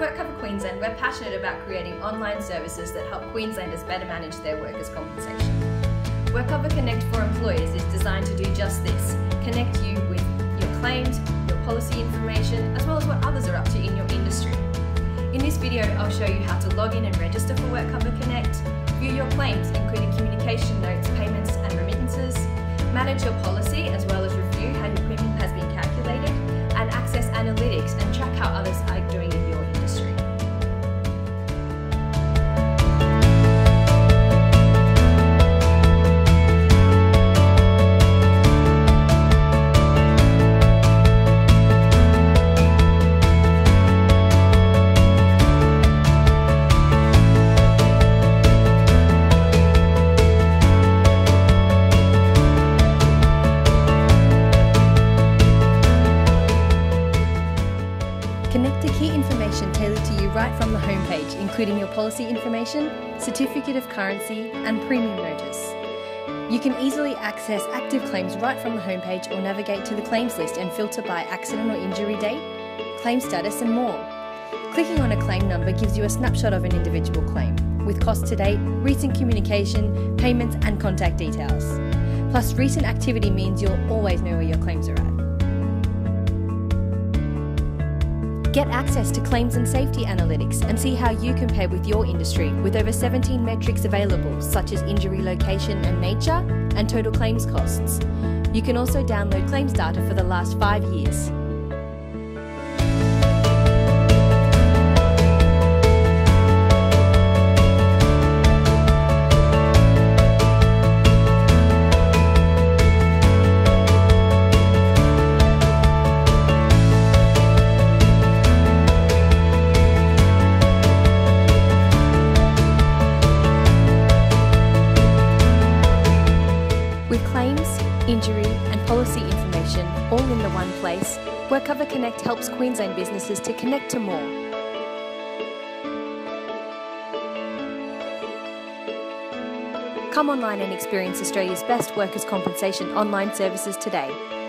WorkCover Queensland, we're passionate about creating online services that help Queenslanders better manage their workers' compensation. WorkCover Connect for Employers is designed to do just this connect you with your claims, your policy information, as well as what others are up to in your industry. In this video, I'll show you how to log in and register for WorkCover Connect, view your claims, including communication notes, payments, and remittances, manage your policy as well as right from the homepage, including your policy information, certificate of currency, and premium notice. You can easily access active claims right from the homepage or navigate to the claims list and filter by accident or injury date, claim status, and more. Clicking on a claim number gives you a snapshot of an individual claim, with cost to date, recent communication, payments, and contact details. Plus, recent activity means you'll always know where your claims are at. Get access to claims and safety analytics and see how you compare with your industry with over 17 metrics available, such as injury location and nature and total claims costs. You can also download claims data for the last five years. Injury, and policy information all in the one place, WorkCover Connect helps Queensland businesses to connect to more. Come online and experience Australia's best workers' compensation online services today.